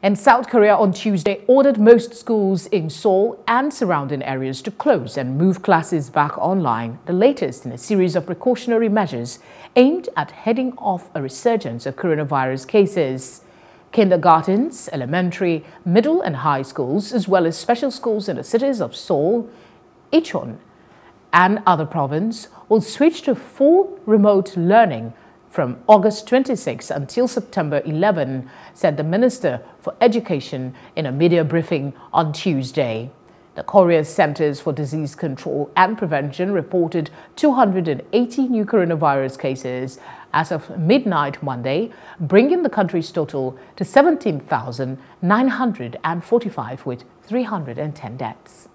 And South Korea on Tuesday ordered most schools in Seoul and surrounding areas to close and move classes back online, the latest in a series of precautionary measures aimed at heading off a resurgence of coronavirus cases. Kindergartens, elementary, middle and high schools, as well as special schools in the cities of Seoul, Incheon, and other province will switch to full remote learning from August 26 until September 11, said the Minister for Education in a media briefing on Tuesday. The Korea Centers for Disease Control and Prevention reported 280 new coronavirus cases as of midnight Monday, bringing the country's total to 17,945 with 310 deaths.